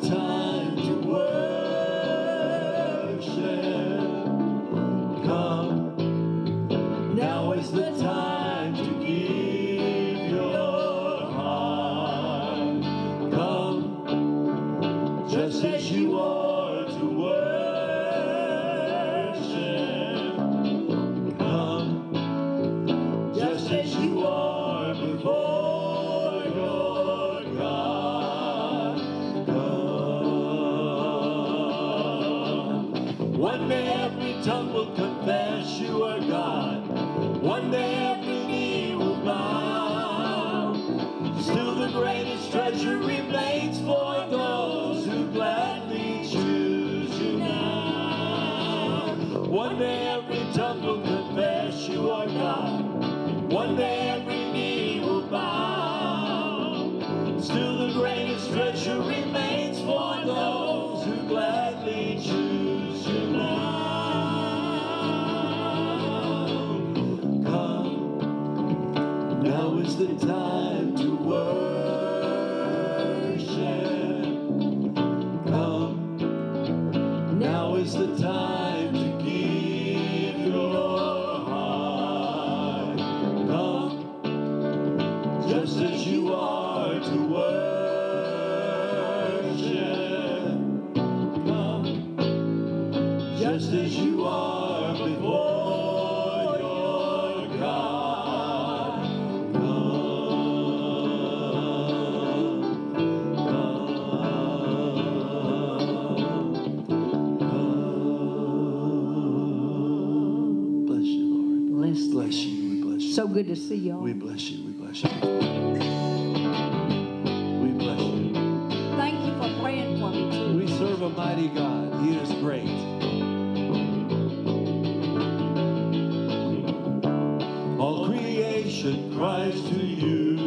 time. So good to see y'all. We bless you. We bless you. We bless you. Thank you for praying for me, too. We serve a mighty God. He is great. All creation cries to you.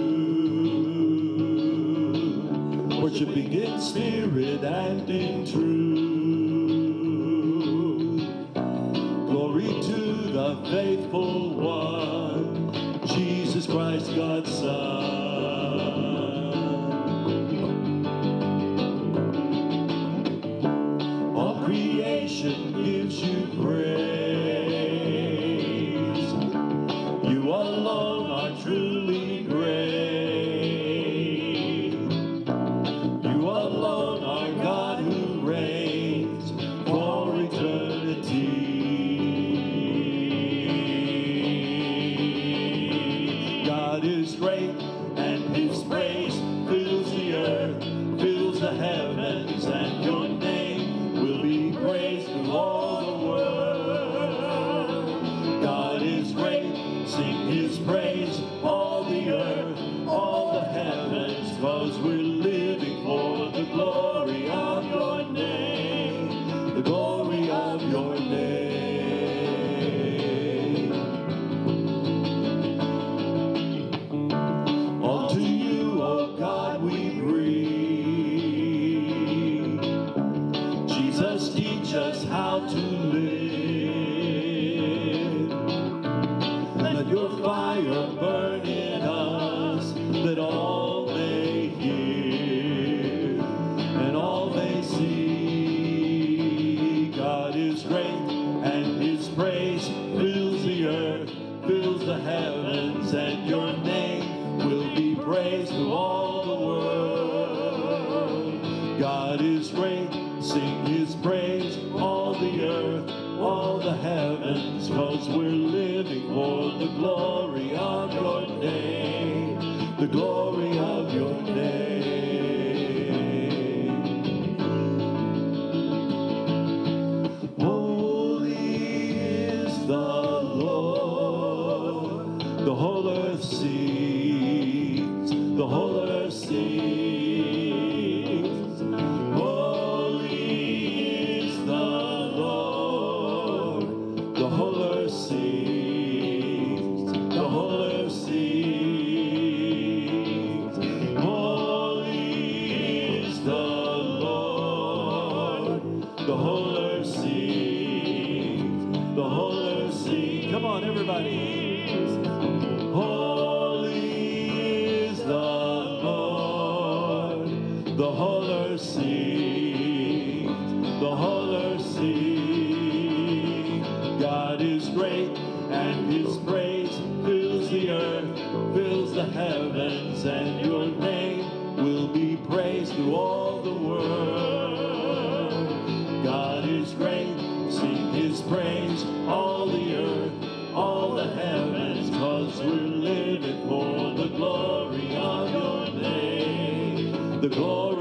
Worshiping in spirit and in truth. by a bird. The glory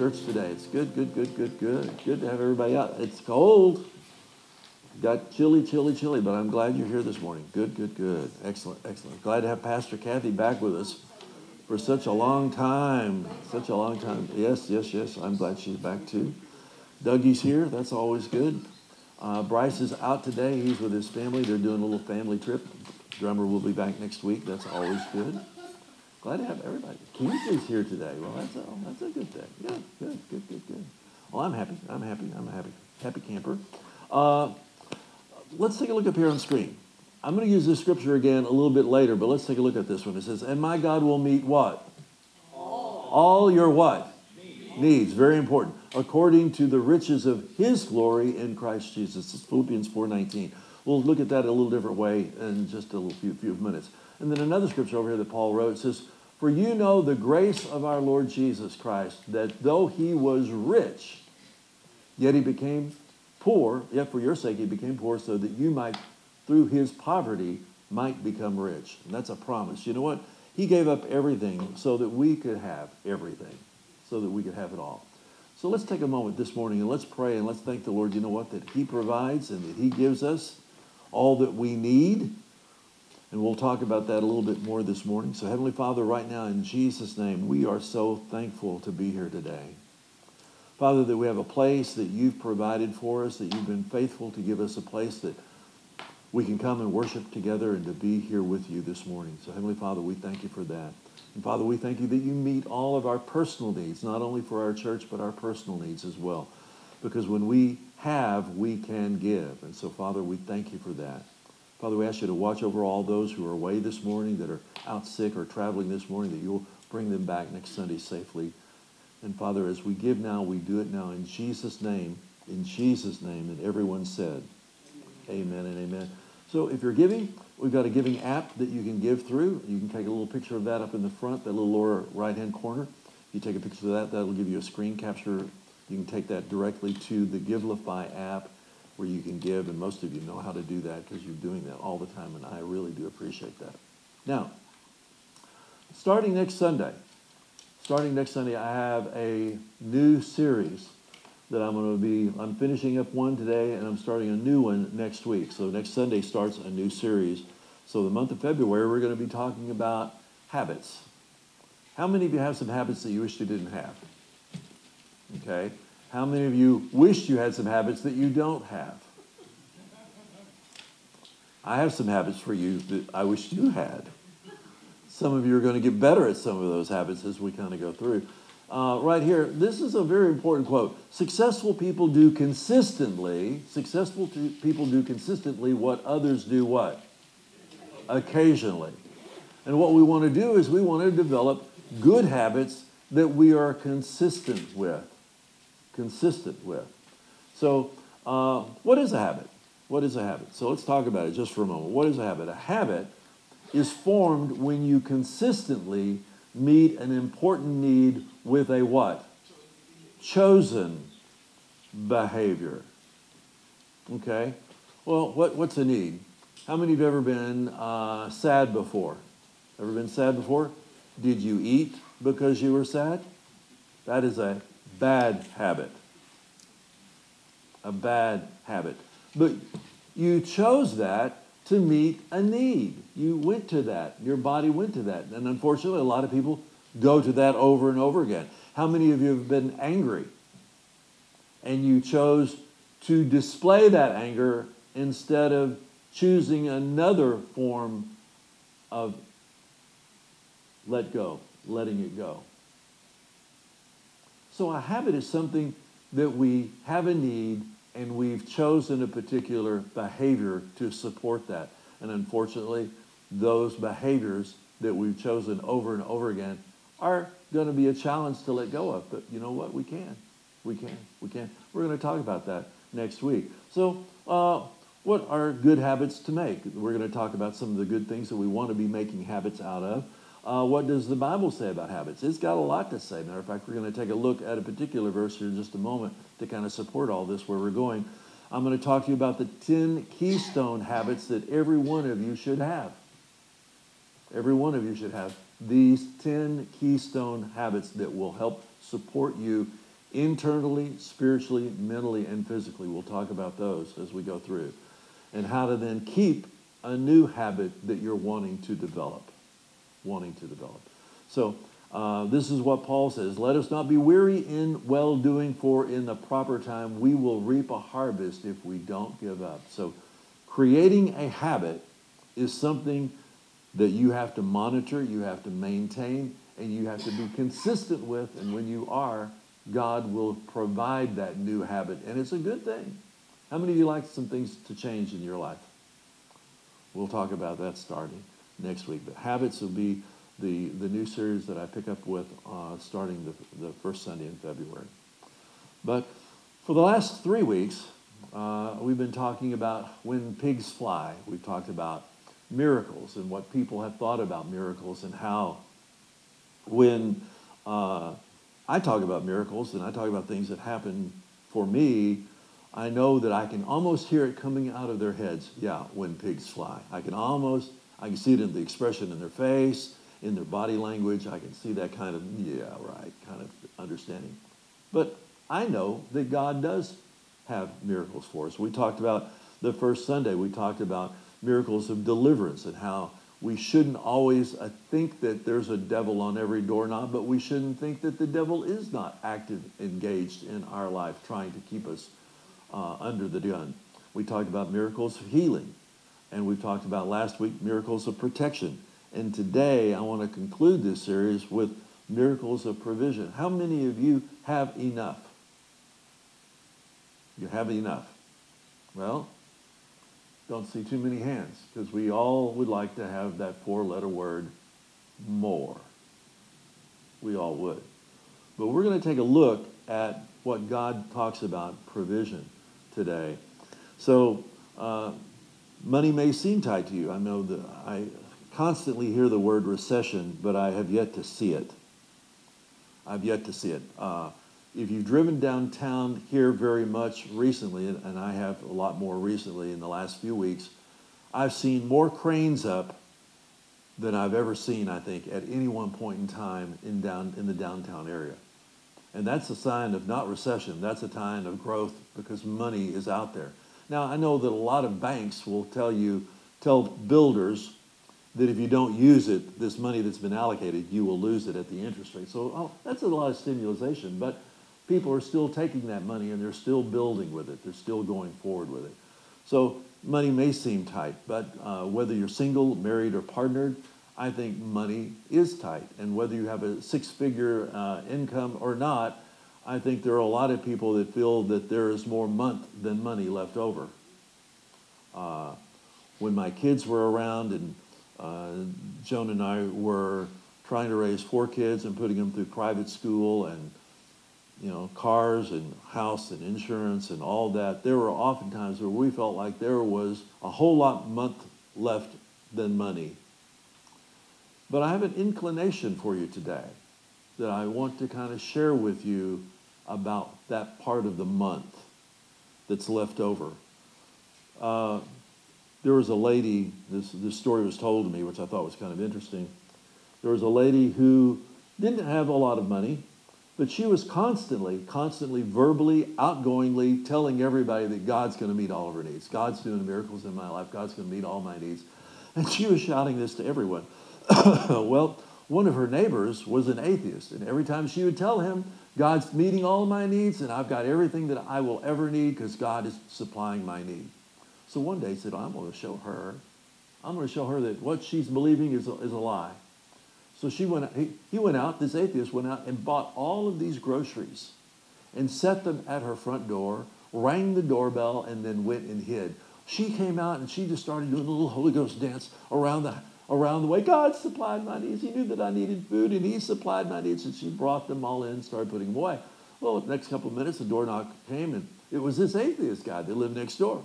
church today. It's good, good, good, good, good. Good to have everybody out. It's cold. Got chilly, chilly, chilly, but I'm glad you're here this morning. Good, good, good. Excellent, excellent. Glad to have Pastor Kathy back with us for such a long time. Such a long time. Yes, yes, yes. I'm glad she's back too. Dougie's here. That's always good. Uh, Bryce is out today. He's with his family. They're doing a little family trip. Drummer will be back next week. That's always good. Glad to have everybody. Keith here today. Well, that's a, that's a good thing. Good, good, good, good, good. Well, I'm happy. I'm happy. I'm a happy, happy camper. Uh, let's take a look up here on screen. I'm going to use this scripture again a little bit later, but let's take a look at this one. It says, "And my God will meet what? All, your what? Needs. Very important. According to the riches of His glory in Christ Jesus." It's Philippians 4:19. We'll look at that a little different way in just a little few, few minutes. And then another scripture over here that Paul wrote says, "For you know the grace of our Lord Jesus Christ, that though He was rich, Yet he became poor, yet for your sake he became poor, so that you might, through his poverty, might become rich. And that's a promise. You know what? He gave up everything so that we could have everything, so that we could have it all. So let's take a moment this morning and let's pray and let's thank the Lord, you know what, that he provides and that he gives us all that we need. And we'll talk about that a little bit more this morning. So, Heavenly Father, right now, in Jesus' name, we are so thankful to be here today. Father, that we have a place that you've provided for us, that you've been faithful to give us a place that we can come and worship together and to be here with you this morning. So, Heavenly Father, we thank you for that. And Father, we thank you that you meet all of our personal needs, not only for our church, but our personal needs as well. Because when we have, we can give. And so, Father, we thank you for that. Father, we ask you to watch over all those who are away this morning, that are out sick or traveling this morning, that you'll bring them back next Sunday safely. And Father, as we give now, we do it now in Jesus' name, in Jesus' name. And everyone said, Amen and amen. So if you're giving, we've got a giving app that you can give through. You can take a little picture of that up in the front, that little lower right-hand corner. If you take a picture of that, that'll give you a screen capture You can take that directly to the Givelify app where you can give, and most of you know how to do that because you're doing that all the time, and I really do appreciate that. Now, starting next Sunday, starting next Sunday, I have a new series that I'm going to be, I'm finishing up one today and I'm starting a new one next week. So next Sunday starts a new series. So the month of February, we're going to be talking about habits. How many of you have some habits that you wish you didn't have? Okay. How many of you wish you had some habits that you don't have? I have some habits for you that I wish you had. Some of you are going to get better at some of those habits as we kind of go through. Uh, right here, this is a very important quote. Successful people do consistently, successful people do consistently what others do what? Occasionally. And what we want to do is we want to develop good habits that we are consistent with. Consistent with. So, uh, what is a habit? What is a habit? So, let's talk about it just for a moment. What is a habit? A habit is formed when you consistently meet an important need with a what? Chosen behavior. Okay? Well, what, what's a need? How many of have ever been uh, sad before? Ever been sad before? Did you eat because you were sad? That is a bad habit. A bad habit. But you chose that to meet a need. You went to that. Your body went to that. And unfortunately, a lot of people go to that over and over again. How many of you have been angry? And you chose to display that anger instead of choosing another form of let go, letting it go. So a habit is something that we have a need and we've chosen a particular behavior to support that. And unfortunately, those behaviors that we've chosen over and over again are going to be a challenge to let go of. But you know what? We can. We can. We can. We're going to talk about that next week. So, uh, what are good habits to make? We're going to talk about some of the good things that we want to be making habits out of. Uh, what does the Bible say about habits? It's got a lot to say. Matter of fact, we're going to take a look at a particular verse here in just a moment to kind of support all this where we're going. I'm going to talk to you about the 10 keystone habits that every one of you should have. Every one of you should have these 10 keystone habits that will help support you internally, spiritually, mentally, and physically. We'll talk about those as we go through. And how to then keep a new habit that you're wanting to develop wanting to develop. So uh, this is what Paul says Let us not be weary in well doing, for in the proper time we will reap a harvest if we don't give up. So creating a habit is something that you have to monitor, you have to maintain, and you have to be consistent with. And when you are, God will provide that new habit, and it's a good thing. How many of you like some things to change in your life? We'll talk about that starting next week. But habits will be the, the new series that I pick up with uh, starting the, the first Sunday in February. But for the last three weeks, uh, we've been talking about when pigs fly. We've talked about miracles and what people have thought about miracles and how when uh, I talk about miracles and I talk about things that happen for me, I know that I can almost hear it coming out of their heads. Yeah, when pigs fly. I can almost I can see it in the expression in their face, in their body language. I can see that kind of, yeah, right, kind of understanding. But I know that God does have miracles for us. We talked about the first Sunday, we talked about miracles of deliverance and how we shouldn't always uh, think that there's a devil on every doorknob, but we shouldn't think that the devil is not active, engaged in our life, trying to keep us uh, under the gun. We talked about miracles of healing. And we've talked about last week miracles of protection. And today I want to conclude this series with miracles of provision. How many of you have enough? You have enough. Well, don't see too many hands because we all would like to have that four letter word more. We all would. But we're going to take a look at what God talks about provision today. So, uh, money may seem tight to you. I know that I constantly hear the word recession, but I have yet to see it. I've yet to see it. Uh, if you've driven downtown here very much recently, and, and I have a lot more recently in the last few weeks, I've seen more cranes up than I've ever seen, I think, at any one point in time in, down, in the downtown area. And that's a sign of not recession, that's a sign of growth because money is out there. Now, I know that a lot of banks will tell you, tell builders that if you don't use it, this money that's been allocated, you will lose it at the interest rate. So oh, that's a lot of stimulation, but people are still taking that money and they're still building with it. They're still going forward with it. So money may seem tight, but uh, whether you're single, married, or partnered, I think money is tight. And whether you have a six figure uh, income or not, I think there are a lot of people that feel that there is more month than money left over. Uh, when my kids were around and uh, Joan and I were trying to raise four kids and putting them through private school and you know, cars and house and insurance and all that, there were often times where we felt like there was a whole lot month left than money. But I have an inclination for you today that I want to kind of share with you about that part of the month that's left over. Uh, there was a lady, this, this story was told to me, which I thought was kind of interesting. There was a lady who didn't have a lot of money, but she was constantly, constantly, verbally, outgoingly telling everybody that God's going to meet all of her needs. God's doing miracles in my life. God's going to meet all my needs. And she was shouting this to everyone. well, one of her neighbors was an atheist. And every time she would tell him, God's meeting all my needs, and I've got everything that I will ever need because God is supplying my need. So one day he said, I'm going to show her. I'm going to show her that what she's believing is a, is a lie. So she went, he, he went out, this atheist went out and bought all of these groceries and set them at her front door, rang the doorbell, and then went and hid. She came out and she just started doing a little Holy Ghost dance around the, around the way. God supplied my needs. He knew that I needed food, and He supplied my needs. And she brought them all in, started putting them away. Well, the next couple of minutes, the door knock came, and it was this atheist guy that lived next door.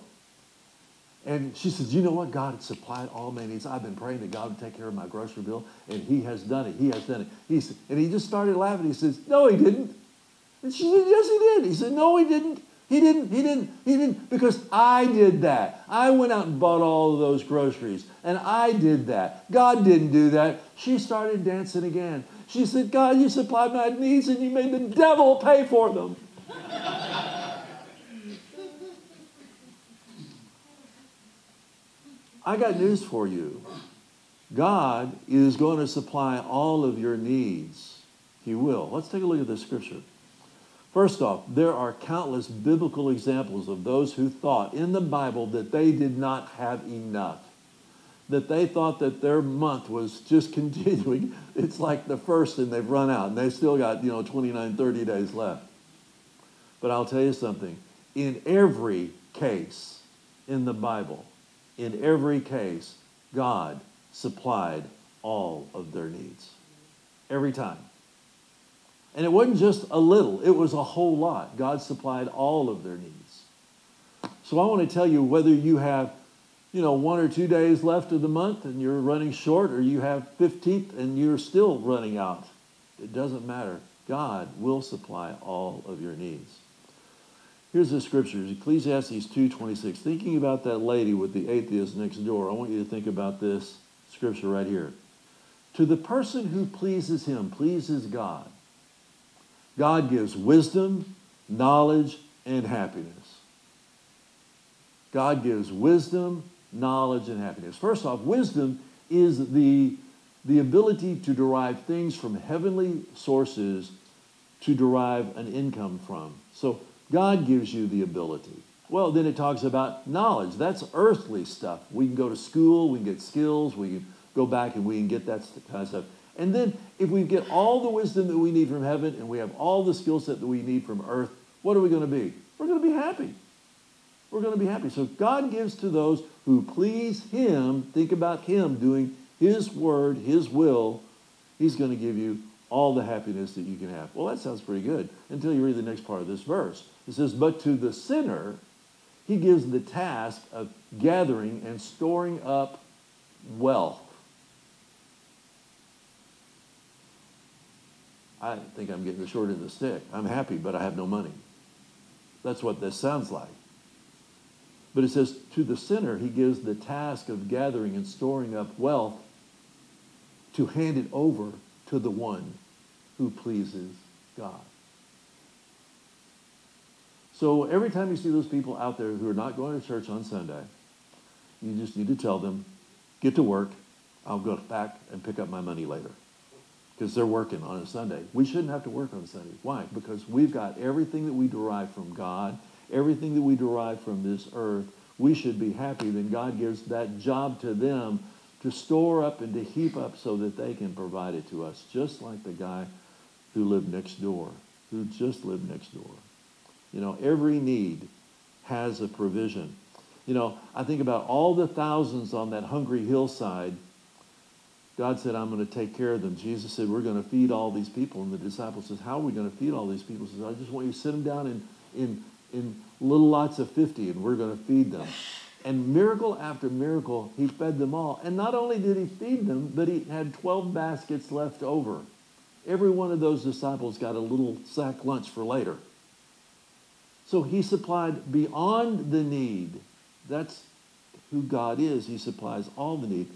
And she says, You know what? God had supplied all my needs. I've been praying that God would take care of my grocery bill, and He has done it. He has done it. He said, and he just started laughing. He says, No, He didn't. And she said, Yes, He did. He said, No, He didn't. He didn't, he didn't, he didn't, because I did that. I went out and bought all of those groceries, and I did that. God didn't do that. She started dancing again. She said, God, you supplied my needs, and you made the devil pay for them. I got news for you. God is going to supply all of your needs. He will. Let's take a look at this scripture. First off, there are countless biblical examples of those who thought in the Bible that they did not have enough, that they thought that their month was just continuing. It's like the first and they've run out and they still got, you know, 29, 30 days left. But I'll tell you something. In every case in the Bible, in every case, God supplied all of their needs. Every time. And it wasn't just a little, it was a whole lot. God supplied all of their needs. So I want to tell you whether you have, you know, one or two days left of the month and you're running short, or you have 15th and you're still running out. It doesn't matter. God will supply all of your needs. Here's the scriptures, Ecclesiastes 2.26. Thinking about that lady with the atheist next door, I want you to think about this scripture right here. To the person who pleases him, pleases God, God gives wisdom, knowledge, and happiness. God gives wisdom, knowledge, and happiness. First off, wisdom is the, the ability to derive things from heavenly sources to derive an income from. So God gives you the ability. Well, then it talks about knowledge. That's earthly stuff. We can go to school, we can get skills, we can go back and we can get that kind of stuff. And then if we get all the wisdom that we need from heaven and we have all the skill set that we need from earth, what are we going to be? We're going to be happy. We're going to be happy. So God gives to those who please Him, think about Him doing His word, His will, He's going to give you all the happiness that you can have. Well, that sounds pretty good until you read the next part of this verse. It says, But to the sinner, he gives the task of gathering and storing up wealth. I think I'm getting the short end of the stick. I'm happy, but I have no money. That's what this sounds like. But it says, to the sinner, he gives the task of gathering and storing up wealth to hand it over to the one who pleases God. So every time you see those people out there who are not going to church on Sunday, you just need to tell them, get to work. I'll go back and pick up my money later. Because they're working on a Sunday. We shouldn't have to work on Sunday. Why? Because we've got everything that we derive from God, everything that we derive from this earth. We should be happy that God gives that job to them to store up and to heap up so that they can provide it to us, just like the guy who lived next door, who just lived next door. You know, every need has a provision. You know, I think about all the thousands on that hungry hillside. God said, I'm going to take care of them. Jesus said, we're going to feed all these people. And the disciples says, how are we going to feed all these people? He says, I just want you to sit them down in, in, in little lots of 50 and we're going to feed them. And miracle after miracle, he fed them all. And not only did he feed them, but he had 12 baskets left over. Every one of those disciples got a little sack lunch for later. So he supplied beyond the need. That's who God is. He supplies all the need.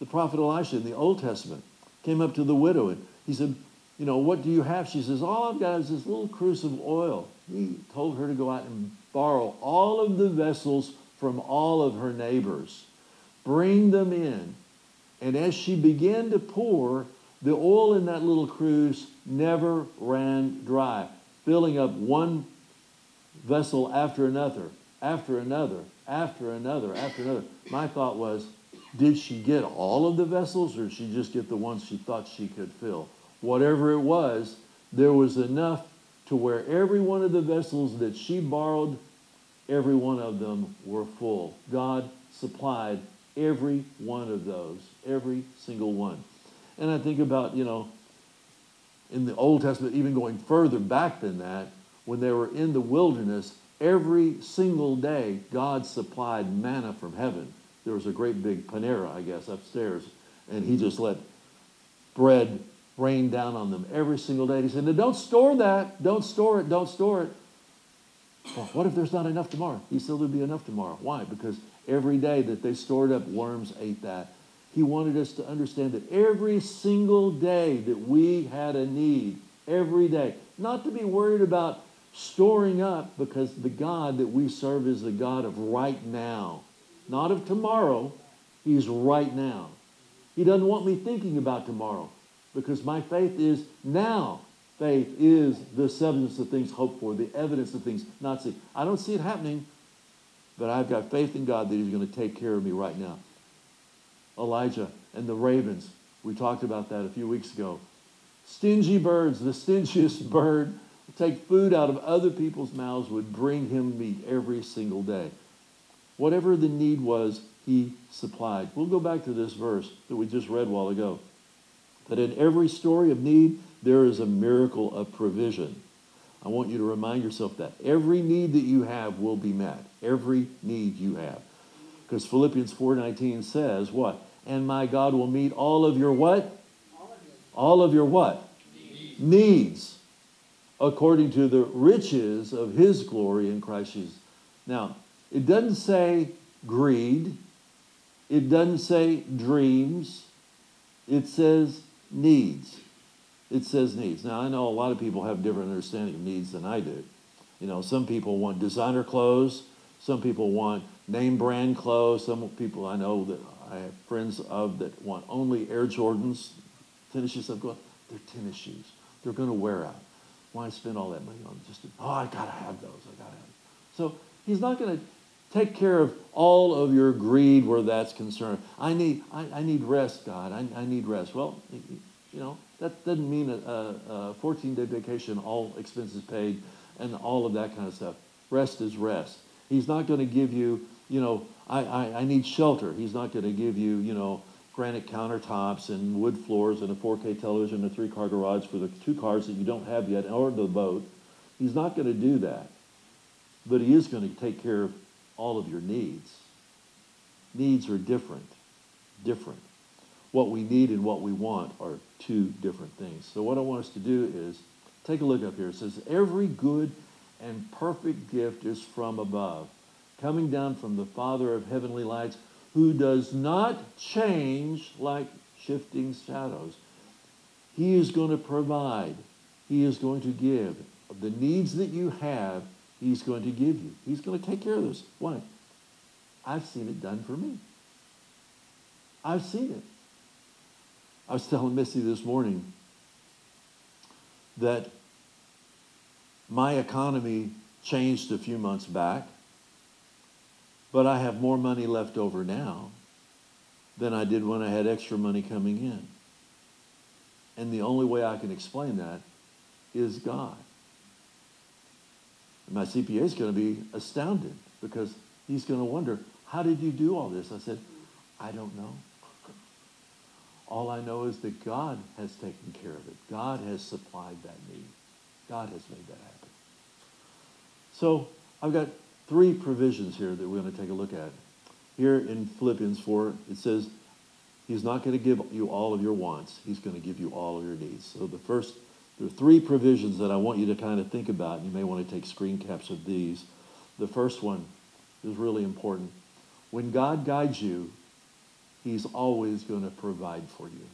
The prophet Elisha in the Old Testament came up to the widow and he said, you know, what do you have? She says, all I've got is this little cruse of oil. He told her to go out and borrow all of the vessels from all of her neighbors. Bring them in. And as she began to pour, the oil in that little cruse never ran dry, filling up one vessel after another, after another, after another, after another. My thought was, did she get all of the vessels or did she just get the ones she thought she could fill? Whatever it was, there was enough to where every one of the vessels that she borrowed, every one of them were full. God supplied every one of those, every single one. And I think about, you know, in the Old Testament, even going further back than that, when they were in the wilderness, every single day God supplied manna from heaven. There was a great big panera, I guess, upstairs, and he just let bread rain down on them every single day. He said, "Now don't store that. Don't store it. Don't store it." Well, what if there's not enough tomorrow? He said there'll be enough tomorrow. Why? Because every day that they stored up, worms ate that. He wanted us to understand that every single day that we had a need, every day, not to be worried about storing up because the God that we serve is the God of right now, not of tomorrow. He's right now. He doesn't want me thinking about tomorrow because my faith is now. Faith is the substance of things hoped for, the evidence of things not seen. I don't see it happening, but I've got faith in God that He's going to take care of me right now. Elijah and the ravens, we talked about that a few weeks ago. Stingy birds, the stingiest bird take food out of other people's mouths, would bring him meat every single day. Whatever the need was, he supplied. We'll go back to this verse that we just read a while ago. That in every story of need, there is a miracle of provision. I want you to remind yourself that every need that you have will be met. Every need you have. Because Philippians 4.19 says what? And my God will meet all of your what? All of your what? Needs. Needs according to the riches of his glory in Christ Jesus. Now, it doesn't say greed. It doesn't say dreams. It says needs. It says needs. Now, I know a lot of people have different understanding of needs than I do. You know, some people want designer clothes. Some people want name brand clothes. Some people I know that I have friends of that want only Air Jordans, tennis shoes. I'm going, they're tennis shoes. They're going to wear out. Why spend all that money on just, oh, I got to have those. I got to have them. So he's not going to take care of all of your greed where that's concerned. I need, I, I need rest, God. I, I need rest. Well, you know, that doesn't mean a, a 14-day vacation, all expenses paid, and all of that kind of stuff. Rest is rest. He's not going to give you, you know, I, I, I need shelter. He's not going to give you, you know, granite countertops and wood floors and a 4K television and a three-car garage for the two cars that you don't have yet or the boat. He's not going to do that. But he is going to take care of all of your needs. Needs are different. Different. what we need and what we want are two different things. So, what I want us to do is take a look up here. It says, Every good and perfect gift is from above, coming down from the Father of heavenly lights, who does not change like shifting shadows. He is going to provide, He is going to give. The needs that you have, He's going to give you. He's going to take care of this. Why? I've seen it done for me. I've seen it. I was telling Missy this morning that my economy changed a few months back, but I have more money left over now than I did when I had extra money coming in. And the only way I can explain that is God. My CPA is going to be astounded because he's going to wonder, how did you do all this? I said, I don't know. All I know is that God has taken care of it. God has supplied that need. God has made that happen. So I've got three provisions here that we're going to take a look at. Here in Philippians 4, it says, He's not going to give you all of your wants. He's going to give you all of your needs. So the first, there are three provisions that I want you to kind of think about. You may want to take screen caps of these. The first one is really important. When God guides you, He's always going to provide for you.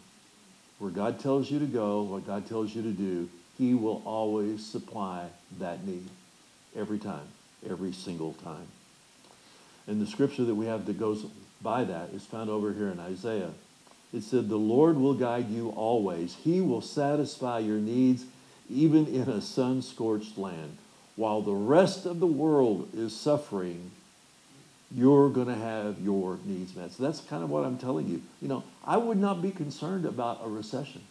Where God tells you to go, what God tells you to do, He will always supply that need every time, every single time. And the scripture that we have that goes by that is found over here in Isaiah. It said, The Lord will guide you always. He will satisfy your needs even in a sun scorched land. While the rest of the world is suffering, you're going to have your needs met. So that's kind of what I'm telling you. You know, I would not be concerned about a recession.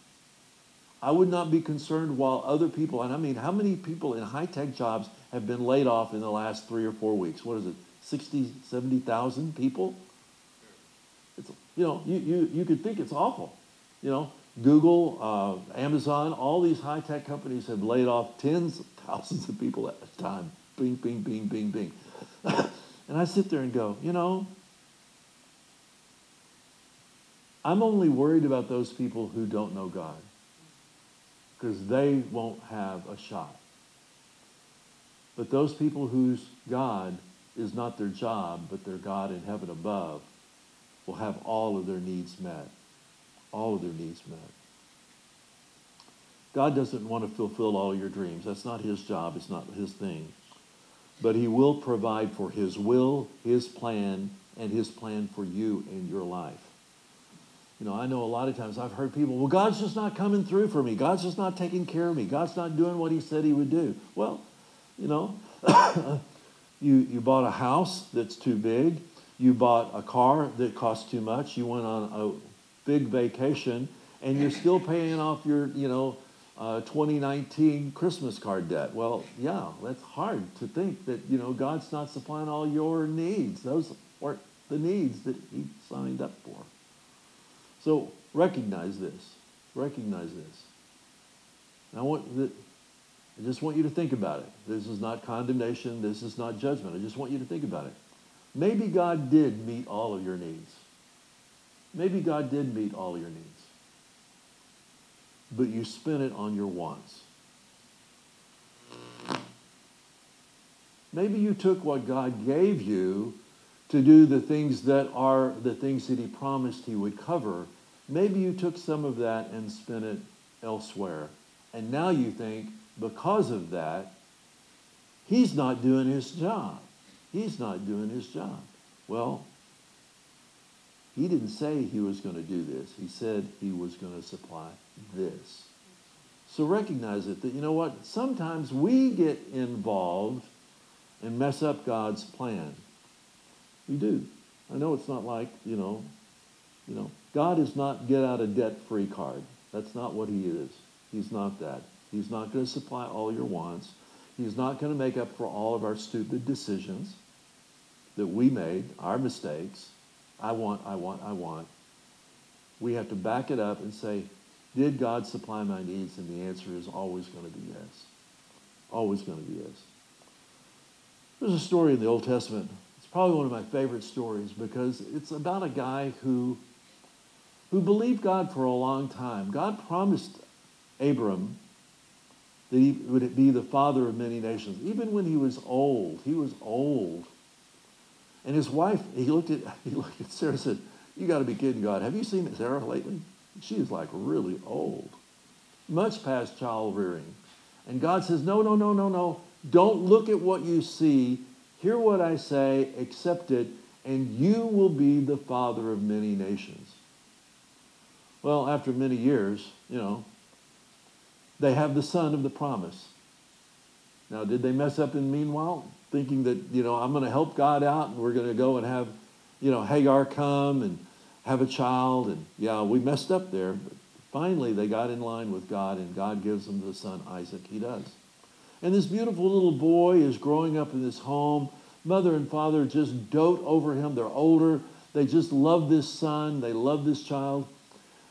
I would not be concerned while other people, and I mean, how many people in high tech jobs have been laid off in the last three or four weeks? What is it, 60, 70,000 people? You know, you, you, you could think it's awful. You know, Google, uh, Amazon, all these high tech companies have laid off tens of thousands of people at a time. Bing, bing, bing, bing, bing. and I sit there and go, you know, I'm only worried about those people who don't know God because they won't have a shot. But those people whose God is not their job, but their God in heaven above, will have all of their needs met. All of their needs met. God doesn't want to fulfill all your dreams. That's not his job. It's not his thing. But he will provide for his will, his plan, and his plan for you in your life. You know, I know a lot of times I've heard people, well, God's just not coming through for me. God's just not taking care of me. God's not doing what he said he would do. Well, you know, you, you bought a house that's too big. You bought a car that cost too much. You went on a big vacation and you're still paying off your, you know, uh, 2019 Christmas card debt. Well, yeah, that's hard to think that, you know, God's not supplying all your needs. Those aren't the needs that he signed up for. So recognize this. Recognize this. I want that. I just want you to think about it. This is not condemnation. This is not judgment. I just want you to think about it. Maybe God did meet all of your needs. Maybe God did meet all of your needs. But you spent it on your wants. Maybe you took what God gave you to do the things that are the things that he promised he would cover. Maybe you took some of that and spent it elsewhere. And now you think, because of that, he's not doing his job. He's not doing his job. Well, he didn't say he was going to do this. He said he was going to supply this. So recognize it that, you know what? Sometimes we get involved and mess up God's plan. We do. I know it's not like, you know, you know, God is not get out of debt free card. That's not what he is. He's not that. He's not going to supply all your wants. He's not going to make up for all of our stupid decisions that we made, our mistakes. I want, I want, I want. We have to back it up and say, did God supply my needs? And the answer is always going to be yes. Always going to be yes. There's a story in the Old Testament It's probably one of my favorite stories because it's about a guy who who believed God for a long time. God promised Abram that he would be the father of many nations. Even when he was old, he was old. And his wife, he looked at, he looked at Sarah and said, you got to be kidding God. Have you seen Sarah lately? She is like really old, much past child rearing. And God says, no, no, no, no, no. Don't look at what you see. Hear what I say, accept it, and you will be the father of many nations. Well, after many years, you know, they have the son of the promise. Now, did they mess up in meanwhile, thinking that, you know, I'm going to help God out and we're going to go and have, you know, Hagar come and have a child? And yeah, we messed up there. But finally, they got in line with God and God gives them the son Isaac. He does. And this beautiful little boy is growing up in this home. Mother and father just dote over him. They're older. They just love this son. They love this child.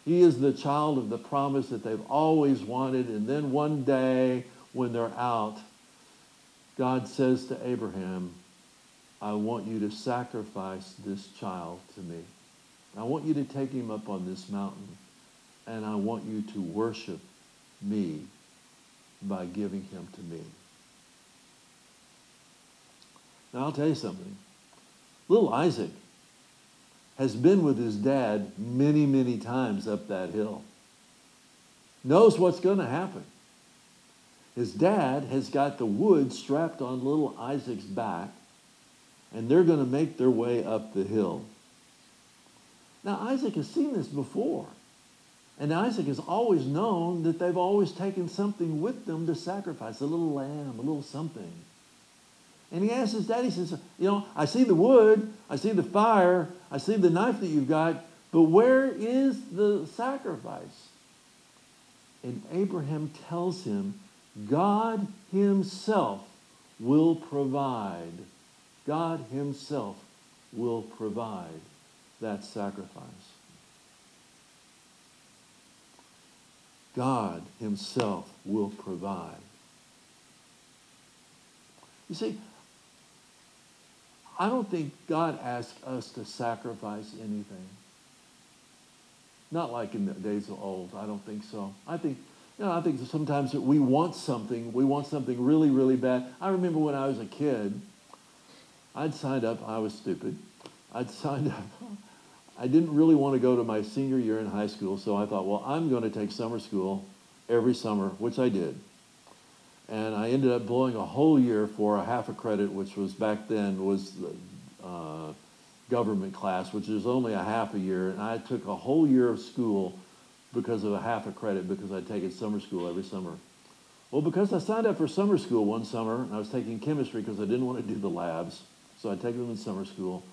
He is the child of the promise that they've always wanted. And then one day, when they're out, God says to Abraham, I want you to sacrifice this child to me. I want you to take him up on this mountain, and I want you to worship me by giving him to me. Now, I'll tell you something. Little Isaac has been with his dad many, many times up that hill. Knows what's going to happen. His dad has got the wood strapped on little Isaac's back, and they're going to make their way up the hill. Now, Isaac has seen this before. And Isaac has always known that they've always taken something with them to sacrifice a little lamb, a little something. And he asks his daddy, he says, You know, I see the wood, I see the fire, I see the knife that you've got, but where is the sacrifice? And Abraham tells him, God himself will provide. God himself will provide that sacrifice. God himself will provide. You see, I don't think God asks us to sacrifice anything. Not like in the days of old. I don't think so. I think, you know, I think sometimes that we want something. We want something really, really bad. I remember when I was a kid, I'd signed up. I was stupid. I'd signed up. I didn't really want to go to my senior year in high school, so I thought, well, I'm going to take summer school every summer, which I did and I ended up blowing a whole year for a half a credit, which was back then was the uh, government class, which is only a half a year, and I took a whole year of school because of a half a credit because I'd taken summer school every summer. Well, because I signed up for summer school one summer, and I was taking chemistry because I didn't want to do the labs, so I'd them in summer school.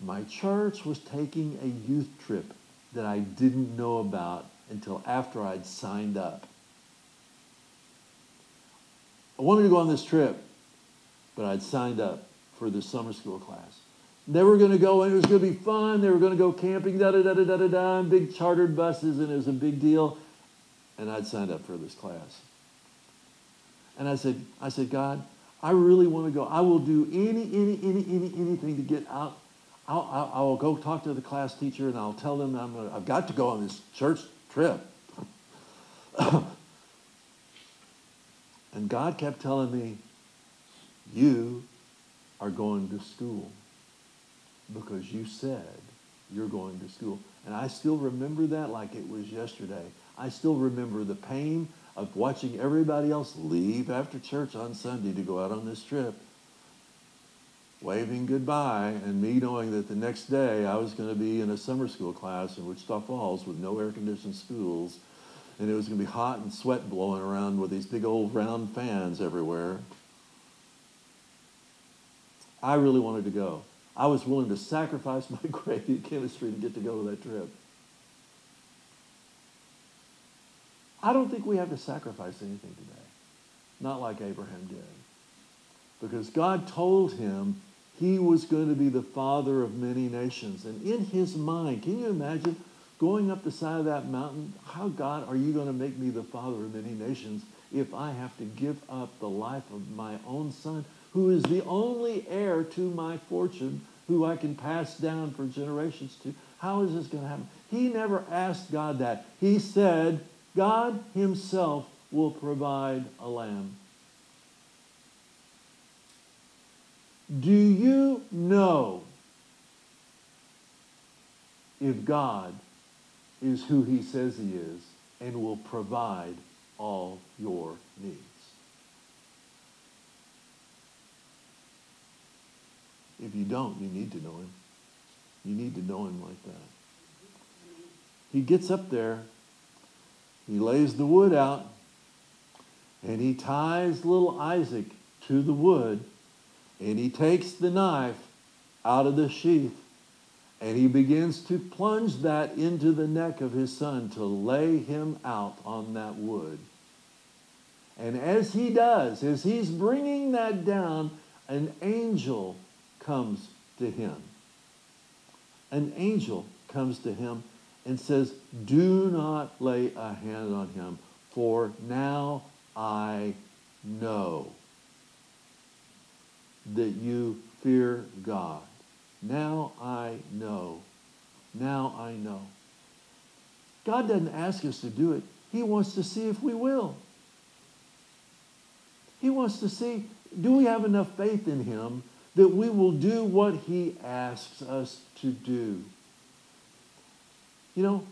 My church was taking a youth trip that I didn't know about until after I'd signed up. I wanted to go on this trip, but I'd signed up for the summer school class. They were going to go, and it was going to be fun. They were going to go camping, da da da da da da da, in big chartered buses, and it was a big deal. And I'd signed up for this class. And I said, I said, God, I really want to go. I will do any, any, any, any, anything to get out. I'll, I'll, I will go talk to the class teacher, and I'll tell them I'm gonna, I've got to go on this church trip. And God kept telling me, you are going to school because you said you're going to school. And I still remember that like it was yesterday. I still remember the pain of watching everybody else leave after church on Sunday to go out on this trip, waving goodbye, and me knowing that the next day I was going to be in a summer school class in Wichita Falls with no air-conditioned schools and it was going to be hot and sweat blowing around with these big old round fans everywhere. I really wanted to go. I was willing to sacrifice my grade in chemistry to get to go to that trip. I don't think we have to sacrifice anything today. Not like Abraham did. Because God told him he was going to be the father of many nations. And in his mind, can you imagine going up the side of that mountain, how, God, are you going to make me the father of many nations if I have to give up the life of my own son, who is the only heir to my fortune, who I can pass down for generations to. How is this going to happen? He never asked God that. He said, God Himself will provide a lamb. Do you know if God is who He says He is and will provide all your needs? If you don't, you need to know Him. You need to know Him like that. He gets up there, he lays the wood out, and he ties little Isaac to the wood, and he takes the knife out of the sheath, and he begins to plunge that into the neck of his son to lay him out on that wood. And as he does, as he's bringing that down, an angel comes to him. An angel comes to him and says, Do not lay a hand on him, for now I know that you fear God. Now I know. Now I know. God doesn't ask us to do it. He wants to see if we will. He wants to see, do we have enough faith in him that we will do what he asks us to do? You know,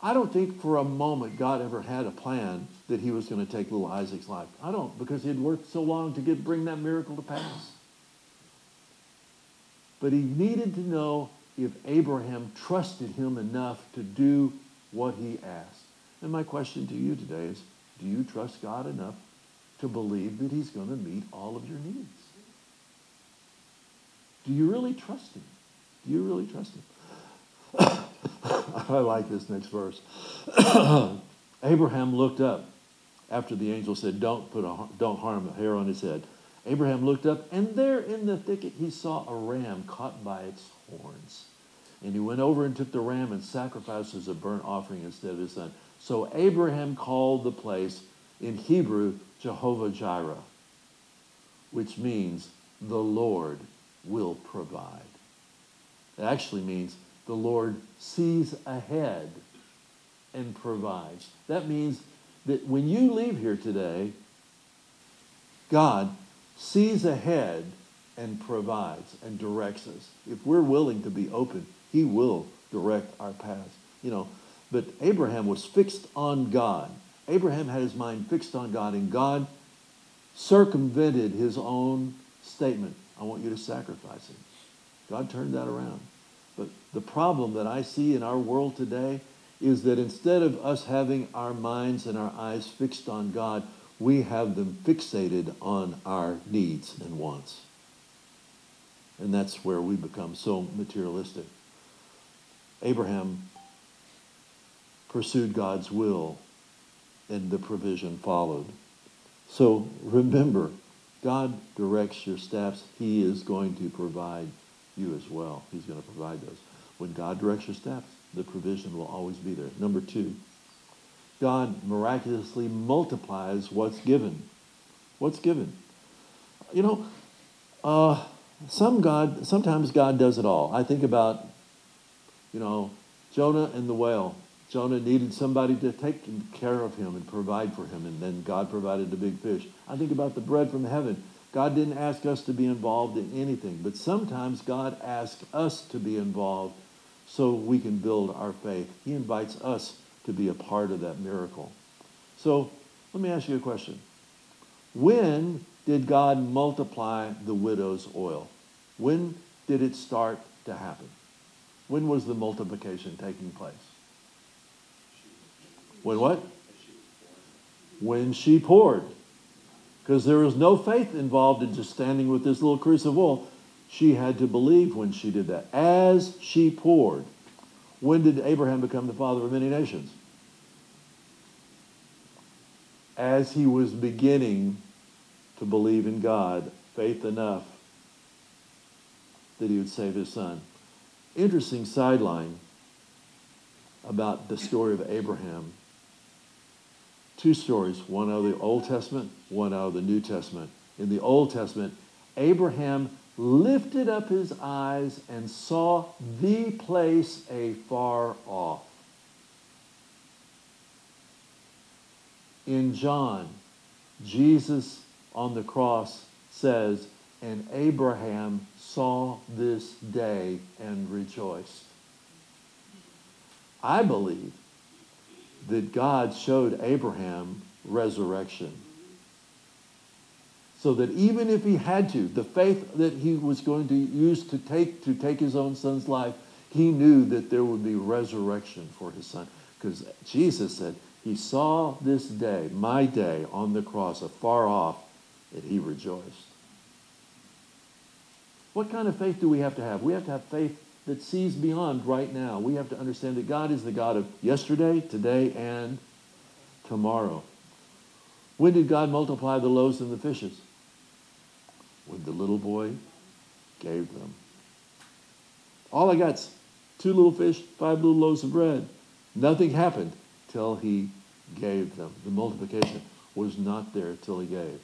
I don't think for a moment God ever had a plan that he was going to take little Isaac's life. I don't, because he had worked so long to get bring that miracle to pass. But he needed to know if Abraham trusted him enough to do what he asked. And my question to you today is, do you trust God enough to believe that he's going to meet all of your needs? Do you really trust him? Do you really trust him? I like this next verse. Abraham looked up after the angel said, "Don't put a, don't harm a hair on his head." Abraham looked up, and there in the thicket he saw a ram caught by its horns. And he went over and took the ram and sacrificed as a burnt offering instead of his son. So Abraham called the place in Hebrew Jehovah Jireh, which means the Lord will provide. It actually means the Lord sees ahead and provides. That means that when you leave here today, God sees ahead and provides and directs us. If we're willing to be open, he will direct our paths. You know, but Abraham was fixed on God. Abraham had his mind fixed on God, and God circumvented his own statement. I want you to sacrifice him. God turned that around. But the problem that I see in our world today is that instead of us having our minds and our eyes fixed on God, we have them fixated on our needs and wants. And that's where we become so materialistic. Abraham pursued God's will, and the provision followed. So remember, God directs your steps. He is going to provide you as well. He's going to provide those. When God directs your steps, the provision will always be there. Number two, God miraculously multiplies what's given. What's given? You know, uh, some God, sometimes God does it all. I think about, you know, Jonah and the whale. Jonah needed somebody to take care of him and provide for him, and then God provided the big fish. I think about the bread from heaven. God didn't ask us to be involved in anything, but sometimes God asks us to be involved so we can build our faith. He invites us to be a part of that miracle. So let me ask you a question. When did God multiply the widow's oil? When did it start to happen? When was the multiplication taking place? When what? When she poured because there was no faith involved in just standing with this little oil. She had to believe when she did that. As she poured, when did Abraham become the father of many nations? As he was beginning to believe in God, faith enough that he would save his son. Interesting sideline about the story of Abraham two stories, one out of the Old Testament, one out of the New Testament. In the Old Testament, Abraham lifted up his eyes and saw the place afar off. In John, Jesus on the cross says, And Abraham saw this day and rejoiced. I believe that God showed Abraham resurrection. So that even if he had to, the faith that he was going to use to take, to take his own son's life, he knew that there would be resurrection for his son. Because Jesus said, he saw this day, my day, on the cross, afar off, and he rejoiced. What kind of faith do we have to have? We have to have faith that sees beyond right now. We have to understand that God is the God of yesterday, today, and tomorrow. When did God multiply the loaves and the fishes? When the little boy gave them. All I got's two little fish, five little loaves of bread. Nothing happened till he gave them. The multiplication was not there till he gave.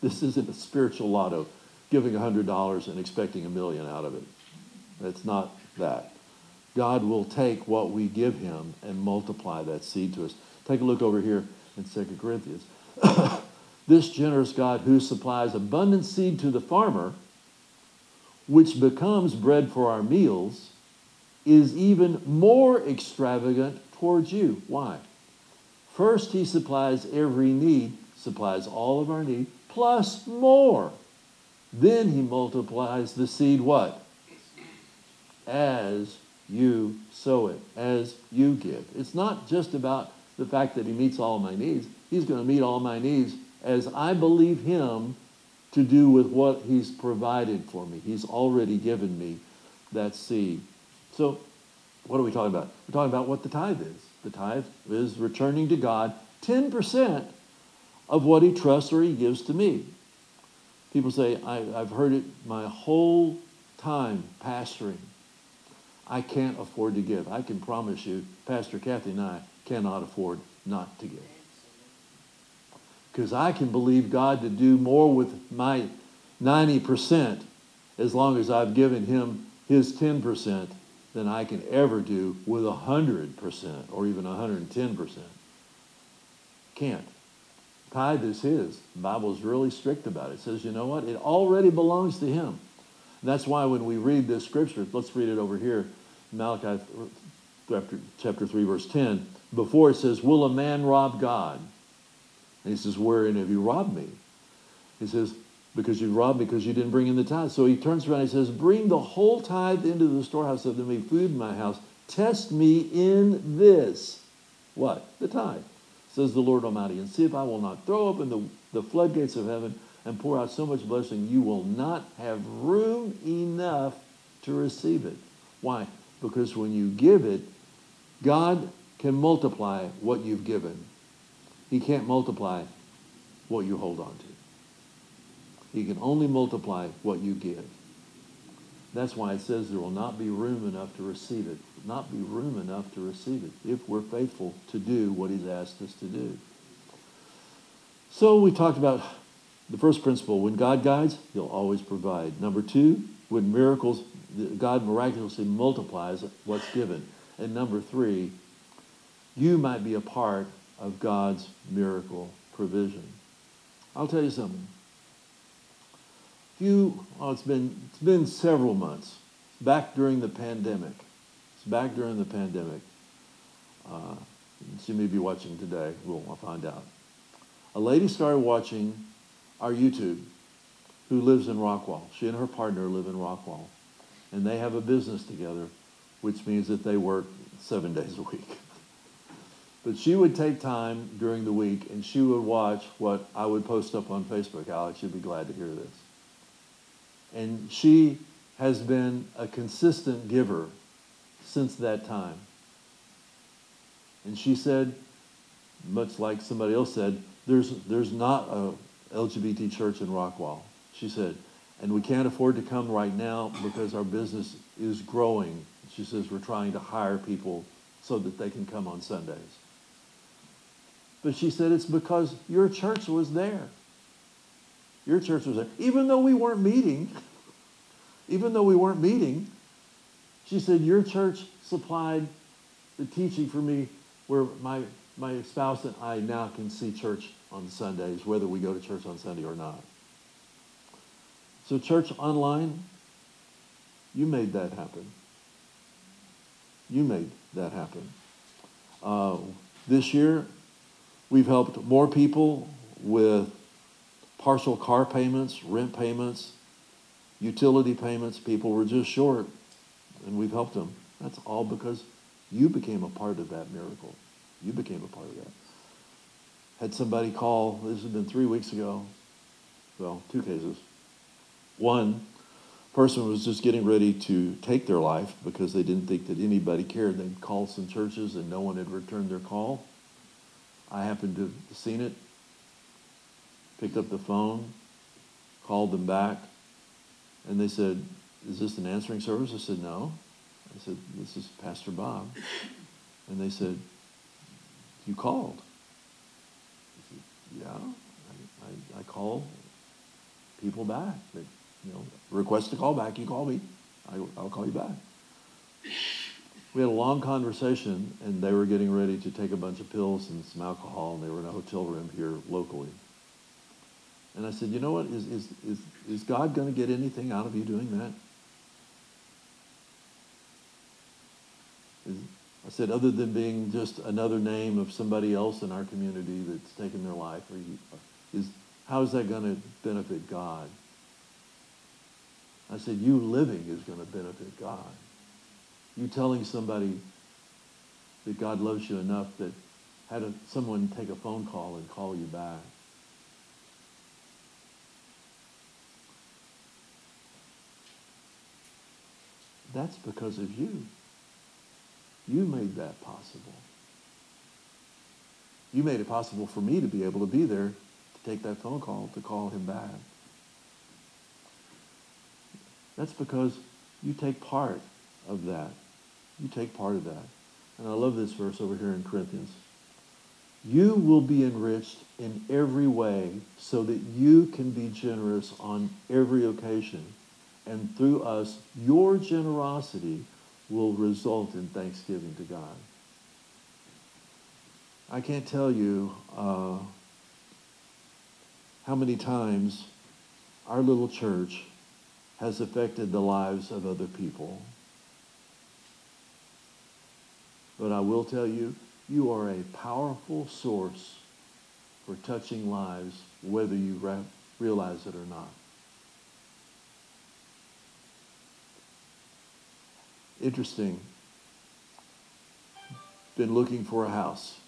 This isn't a spiritual lotto, giving $100 and expecting a million out of it. It's not that. God will take what we give him and multiply that seed to us. Take a look over here in 2 Corinthians. this generous God who supplies abundant seed to the farmer, which becomes bread for our meals, is even more extravagant towards you. Why? First, he supplies every need, supplies all of our need, plus more. Then he multiplies the seed what? as you sow it, as you give. It's not just about the fact that he meets all my needs. He's going to meet all my needs as I believe him to do with what he's provided for me. He's already given me that seed. So, what are we talking about? We're talking about what the tithe is. The tithe is returning to God 10% of what he trusts or he gives to me. People say, I, have heard it my whole time pastoring. I can't afford to give. I can promise you, Pastor Kathy and I cannot afford not to give. Because I can believe God to do more with my 90% as long as I've given him his 10% than I can ever do with 100% or even 110%. Can't. Tithe is his. The Bible is really strict about it. It says, you know what? It already belongs to him. And that's why when we read this scripture, let's read it over here, Malachi chapter, chapter 3, verse 10. Before it says, Will a man rob God? And he says, Wherein have you robbed me? He says, Because you robbed me because you didn't bring in the tithe. So he turns around and he says, Bring the whole tithe into the storehouse that there may be food in my house. Test me in this. What? The tithe, says the Lord Almighty, and see if I will not throw open the, the floodgates of heaven and pour out so much blessing you will not have room enough to receive it. Why? Because when you give it, God can multiply what you've given. He can't multiply what you hold on to. He can only multiply what you give. That's why it says there will not be room enough to receive it. Not be room enough to receive it if we're faithful to do what he's asked us to do. So we talked about the first principle. When God guides, he'll always provide. Number two, when miracles God miraculously multiplies what's given. And number three, you might be a part of God's miracle provision. I'll tell you something. Few, oh, it's been it's been several months back during the pandemic. It's back during the pandemic. Uh, she may be watching today. We'll I'll find out. A lady started watching our YouTube who lives in Rockwall. She and her partner live in Rockwall and they have a business together, which means that they work seven days a week. But she would take time during the week and she would watch what I would post up on Facebook. Alex, you'd be glad to hear this. And she has been a consistent giver since that time. And she said, much like somebody else said, there's, there's not a LGBT church in Rockwall. She said, and we can't afford to come right now because our business is growing. She says we're trying to hire people so that they can come on Sundays. But she said it's because your church was there. Your church was there. Even though we weren't meeting, even though we weren't meeting, she said, Your church supplied the teaching for me where my, my spouse and I now can see church on Sundays, whether we go to church on Sunday or not. So, church online, you made that happen. You made that happen. Uh, this year, we've helped more people with partial car payments, rent payments, utility payments. People were just short, and we've helped them. That's all because you became a part of that miracle. You became a part of that. Had somebody call, this has been three weeks ago, well, two cases. One person was just getting ready to take their life because they didn't think that anybody cared. They'd called some churches and no one had returned their call. I happened to have seen it, picked up the phone, called them back, and they said, Is this an answering service? I said, No. I said, This is Pastor Bob. And they said, You called. I said, Yeah. I, I, I call people back. They, you know, request a call back. You call me. I, I'll call you back. We had a long conversation, and they were getting ready to take a bunch of pills and some alcohol, and they were in a hotel room here locally. And I said, you know what? Is, is, is, is God going to get anything out of you doing that? Is, I said, other than being just another name of somebody else in our community that's taken their life, or is, how is that going to benefit God? I said, you living is going to benefit God. You telling somebody that God loves you enough that had a, someone take a phone call and call you back. That's because of you. You made that possible. You made it possible for me to be able to be there to take that phone call, to call him back. That's because you take part of that. You take part of that. And I love this verse over here in Corinthians. You will be enriched in every way so that you can be generous on every occasion. And through us, your generosity will result in thanksgiving to God. I can't tell you uh, how many times our little church has affected the lives of other people. But I will tell you, you are a powerful source for touching lives, whether you re- realize it or not. Interesting. Been looking for a house.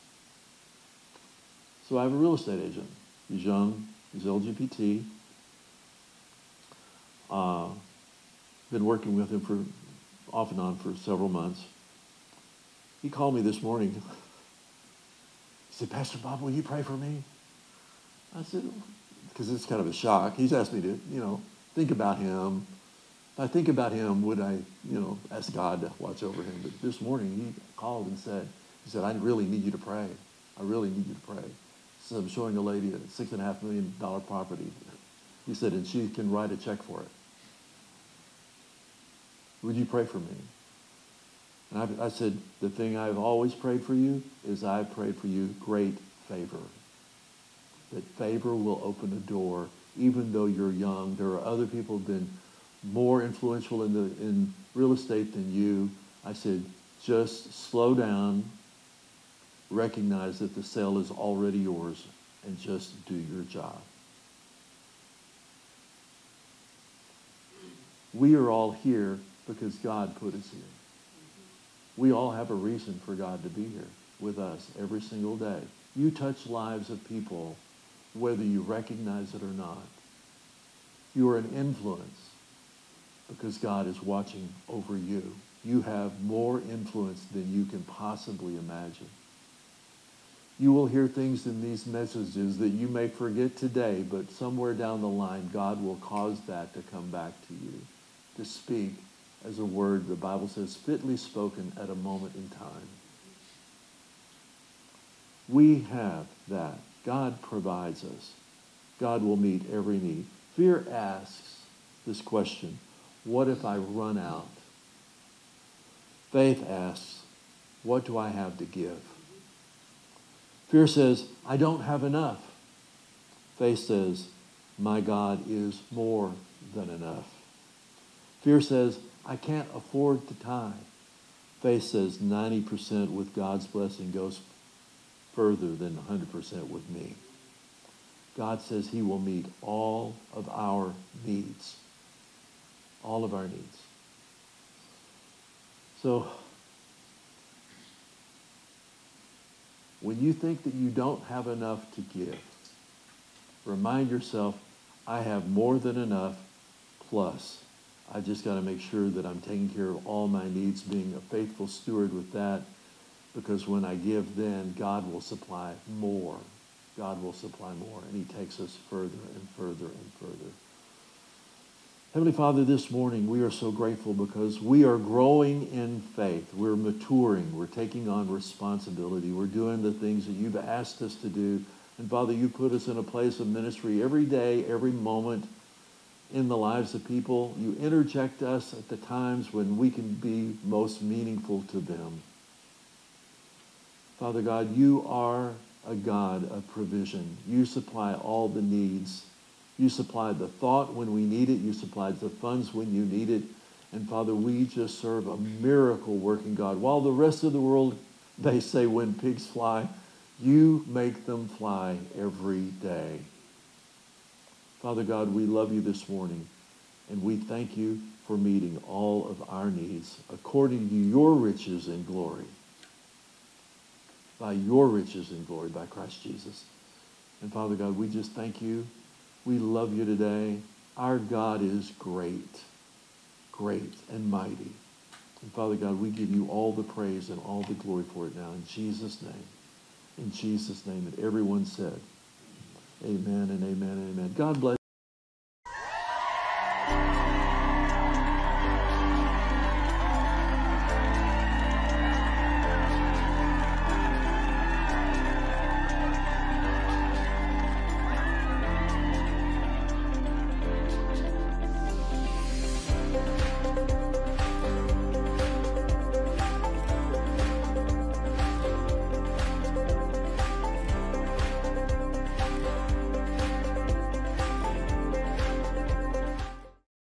So I have a real estate agent. He's young, he's LGBT. Uh, been working with him for off and on for several months. He called me this morning. He said, Pastor Bob, will you pray for me? I said, because it's kind of a shock. He's asked me to, you know, think about him. If I think about him, would I, you know, ask God to watch over him? But this morning he called and said, he said, I really need you to pray. I really need you to pray. So I'm showing a lady a six and a half million dollar property. He said, and she can write a check for it. Would you pray for me? And I, I said, the thing I've always prayed for you is I prayed for you great favor. That favor will open a door, even though you're young. There are other people who've been more influential in, the, in real estate than you. I said, just slow down, recognize that the sale is already yours, and just do your job. We are all here because God put us here. We all have a reason for God to be here with us every single day. You touch lives of people whether you recognize it or not. You are an influence because God is watching over you. You have more influence than you can possibly imagine. You will hear things in these messages that you may forget today, but somewhere down the line, God will cause that to come back to you, to speak as a word, the Bible says, fitly spoken at a moment in time. We have that. God provides us. God will meet every need. Fear asks this question what if I run out? Faith asks, what do I have to give? Fear says, I don't have enough. Faith says, my God is more than enough. Fear says, I can't afford to tithe. Faith says 90% with God's blessing goes further than 100% with me. God says he will meet all of our needs. All of our needs. So, when you think that you don't have enough to give, remind yourself, I have more than enough plus. I just got to make sure that I'm taking care of all my needs, being a faithful steward with that, because when I give, then God will supply more. God will supply more, and he takes us further and further and further. Heavenly Father, this morning we are so grateful because we are growing in faith. We're maturing. We're taking on responsibility. We're doing the things that you've asked us to do. And Father, you put us in a place of ministry every day, every moment in the lives of people. You interject us at the times when we can be most meaningful to them. Father God, you are a God of provision. You supply all the needs. You supply the thought when we need it. You supply the funds when you need it. And Father, we just serve a miracle working God. While the rest of the world, they say when pigs fly, you make them fly every day. Father God, we love you this morning, and we thank you for meeting all of our needs according to your riches and glory. By your riches and glory, by Christ Jesus. And Father God, we just thank you. We love you today. Our God is great, great and mighty. And Father God, we give you all the praise and all the glory for it now in Jesus' name. In Jesus' name. And everyone said, Amen and amen and amen. God bless.